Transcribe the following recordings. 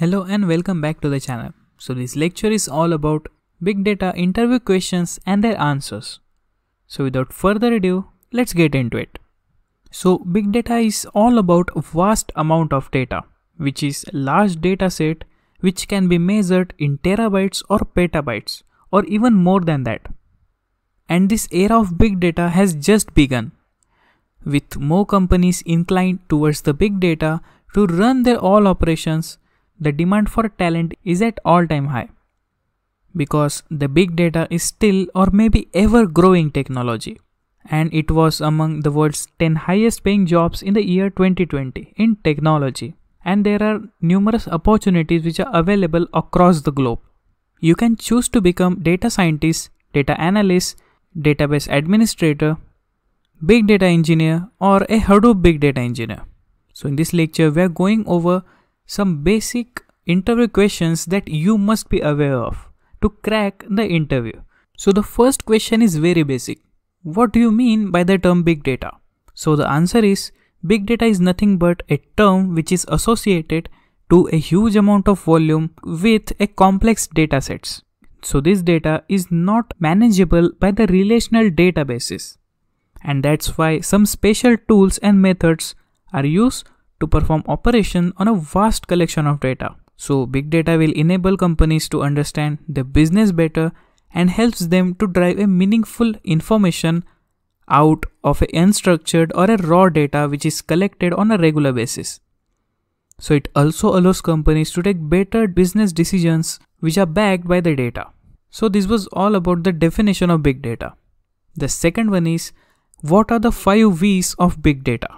Hello and welcome back to the channel. So this lecture is all about big data interview questions and their answers. So without further ado, let's get into it. So big data is all about vast amount of data, which is large data set which can be measured in terabytes or petabytes or even more than that. And this era of big data has just begun. With more companies inclined towards the big data to run their all operations, the demand for talent is at all time high. Because the big data is still or maybe ever growing technology and it was among the world's 10 highest paying jobs in the year 2020 in technology and there are numerous opportunities which are available across the globe. You can choose to become data scientist, data analyst, database administrator, big data engineer or a Hadoop big data engineer. So in this lecture we are going over some basic interview questions that you must be aware of to crack the interview. So the first question is very basic. What do you mean by the term big data? So the answer is big data is nothing but a term which is associated to a huge amount of volume with a complex data sets. So this data is not manageable by the relational databases. And that's why some special tools and methods are used to perform operation on a vast collection of data. So big data will enable companies to understand their business better and helps them to drive a meaningful information out of unstructured or a raw data which is collected on a regular basis. So it also allows companies to take better business decisions which are backed by the data. So this was all about the definition of big data. The second one is what are the 5 V's of big data?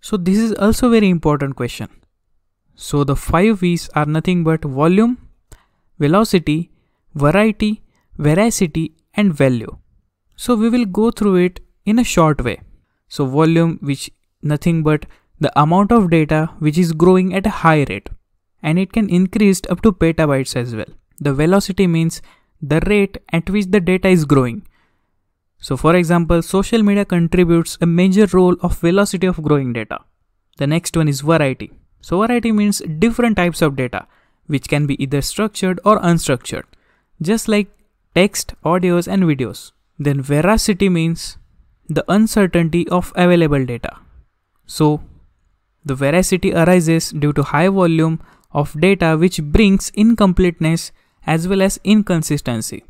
So this is also very important question. So the 5 V's are nothing but volume, velocity, variety, veracity and value. So we will go through it in a short way. So volume which nothing but the amount of data which is growing at a high rate and it can increase up to petabytes as well. The velocity means the rate at which the data is growing. So for example, social media contributes a major role of velocity of growing data. The next one is variety. So variety means different types of data, which can be either structured or unstructured, just like text, audios and videos. Then veracity means the uncertainty of available data. So the veracity arises due to high volume of data which brings incompleteness as well as inconsistency.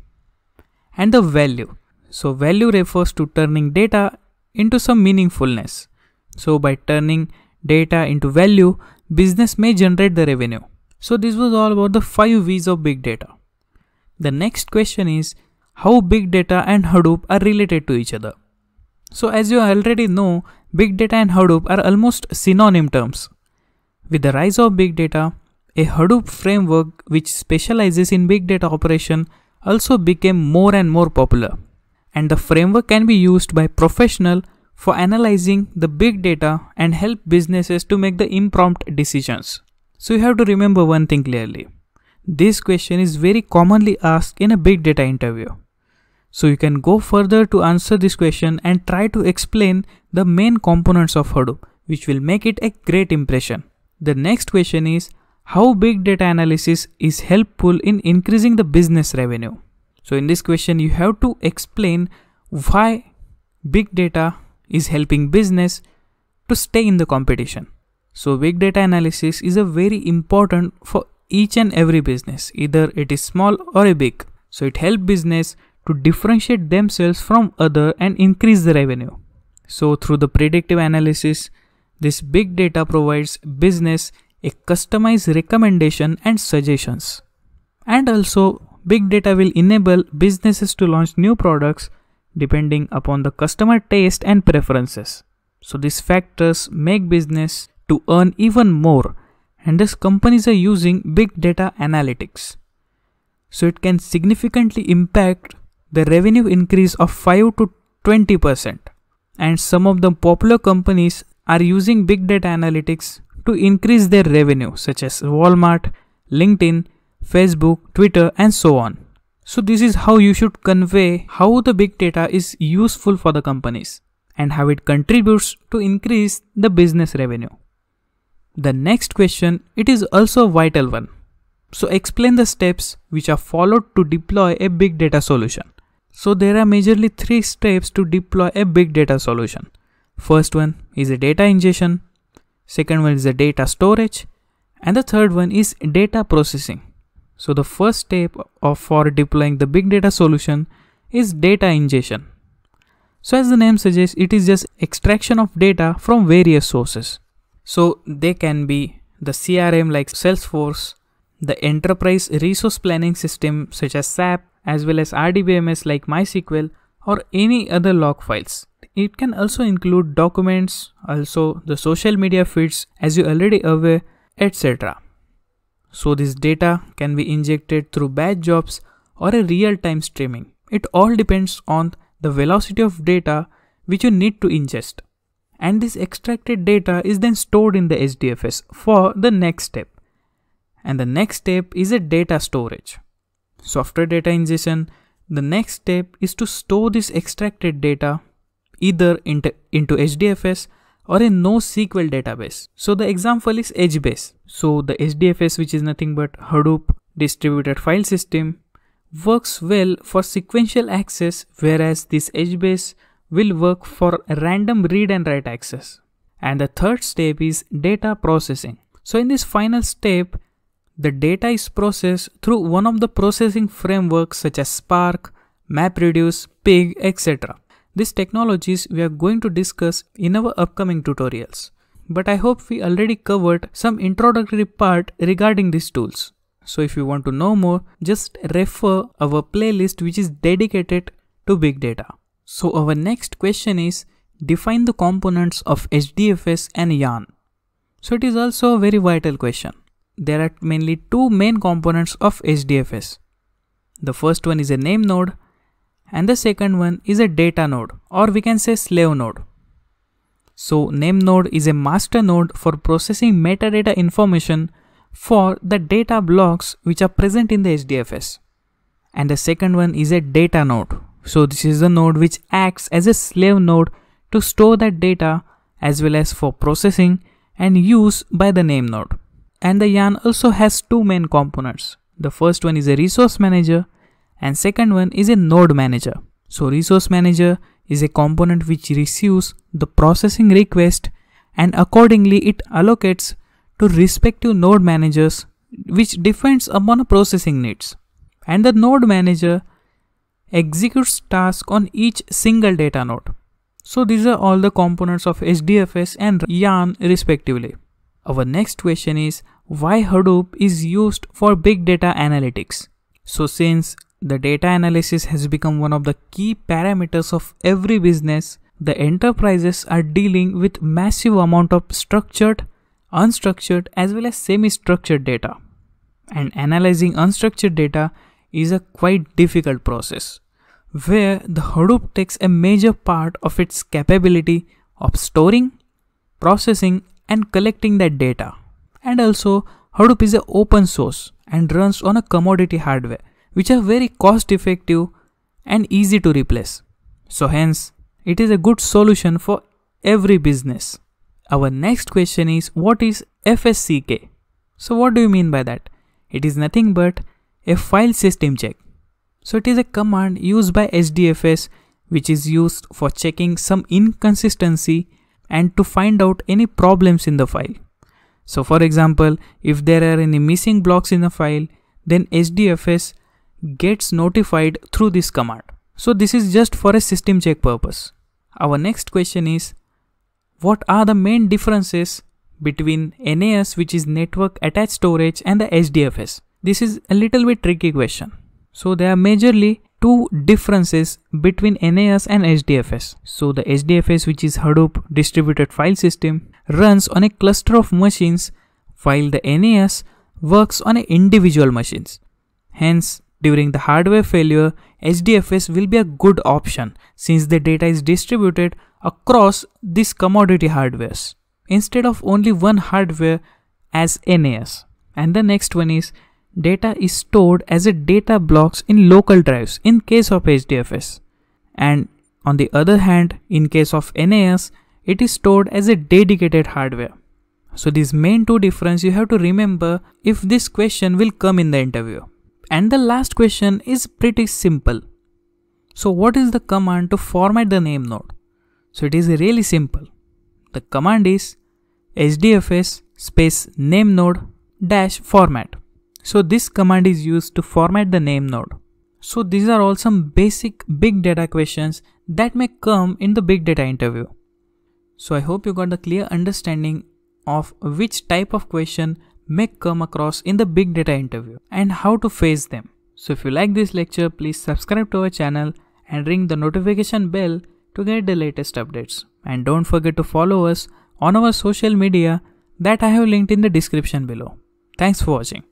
And the value. So value refers to turning data into some meaningfulness. So by turning data into value, business may generate the revenue. So this was all about the 5 V's of big data. The next question is how big data and Hadoop are related to each other. So as you already know, big data and Hadoop are almost synonym terms. With the rise of big data, a Hadoop framework which specializes in big data operation also became more and more popular and the framework can be used by professional for analyzing the big data and help businesses to make the impromptu decisions. So you have to remember one thing clearly. This question is very commonly asked in a big data interview. So you can go further to answer this question and try to explain the main components of Hadoop which will make it a great impression. The next question is how big data analysis is helpful in increasing the business revenue. So in this question, you have to explain why big data is helping business to stay in the competition. So big data analysis is a very important for each and every business, either it is small or a big. So it helps business to differentiate themselves from other and increase the revenue. So through the predictive analysis, this big data provides business a customized recommendation and suggestions. And also Big data will enable businesses to launch new products depending upon the customer taste and preferences. So these factors make business to earn even more and these companies are using big data analytics. So it can significantly impact the revenue increase of 5 to 20% and some of the popular companies are using big data analytics to increase their revenue such as Walmart, LinkedIn, Facebook, Twitter, and so on. So this is how you should convey how the big data is useful for the companies and how it contributes to increase the business revenue. The next question, it is also a vital one. So explain the steps which are followed to deploy a big data solution. So there are majorly three steps to deploy a big data solution. First one is a data ingestion, second one is a data storage, and the third one is data processing. So the first step of for deploying the big data solution is data ingestion. So as the name suggests, it is just extraction of data from various sources. So they can be the CRM like Salesforce, the enterprise resource planning system such as SAP, as well as RDBMS like MySQL or any other log files. It can also include documents, also the social media feeds as you already aware, etc. So this data can be injected through batch jobs or a real-time streaming. It all depends on the velocity of data which you need to ingest. And this extracted data is then stored in the HDFS for the next step. And the next step is a data storage. Software data ingestion, the next step is to store this extracted data either into, into HDFS or a NoSQL database. So the example is HBase. So the HDFS which is nothing but Hadoop distributed file system works well for sequential access whereas this HBase will work for random read and write access. And the third step is data processing. So in this final step, the data is processed through one of the processing frameworks such as Spark, MapReduce, Pig, etc. These technologies we are going to discuss in our upcoming tutorials. But I hope we already covered some introductory part regarding these tools. So if you want to know more, just refer our playlist which is dedicated to big data. So our next question is define the components of HDFS and YARN. So it is also a very vital question. There are mainly two main components of HDFS. The first one is a name node and the second one is a data node or we can say slave node. So name node is a master node for processing metadata information for the data blocks which are present in the HDFS. And the second one is a data node. So this is the node which acts as a slave node to store that data as well as for processing and use by the name node. And the yarn also has two main components. The first one is a resource manager and second one is a node manager. So resource manager is a component which receives the processing request and accordingly it allocates to respective node managers which depends upon processing needs. And the node manager executes task on each single data node. So these are all the components of HDFS and YARN respectively. Our next question is why Hadoop is used for big data analytics. So since the data analysis has become one of the key parameters of every business, the enterprises are dealing with massive amount of structured unstructured as well as semi-structured data. And analyzing unstructured data is a quite difficult process where the Hadoop takes a major part of its capability of storing, processing and collecting that data. And also Hadoop is an open source and runs on a commodity hardware which are very cost effective and easy to replace. So hence it is a good solution for every business. Our next question is what is FSCK? So what do you mean by that? It is nothing but a file system check. So it is a command used by HDFS which is used for checking some inconsistency and to find out any problems in the file. So for example, if there are any missing blocks in the file, then HDFS gets notified through this command. So this is just for a system check purpose. Our next question is what are the main differences between NAS which is network attached storage and the HDFS? This is a little bit tricky question. So there are majorly two differences between NAS and HDFS. So the HDFS which is Hadoop distributed file system runs on a cluster of machines while the NAS works on a individual machines. Hence during the hardware failure, HDFS will be a good option since the data is distributed across these commodity hardwares instead of only one hardware as NAS. And the next one is data is stored as a data blocks in local drives in case of HDFS. And on the other hand, in case of NAS, it is stored as a dedicated hardware. So these main two difference you have to remember if this question will come in the interview. And the last question is pretty simple. So what is the command to format the name node? So it is really simple. The command is hdfs space name node dash format. So this command is used to format the name node. So these are all some basic big data questions that may come in the big data interview. So I hope you got the clear understanding of which type of question may come across in the big data interview and how to face them. So if you like this lecture, please subscribe to our channel and ring the notification bell to get the latest updates. And don't forget to follow us on our social media that I have linked in the description below. Thanks for watching.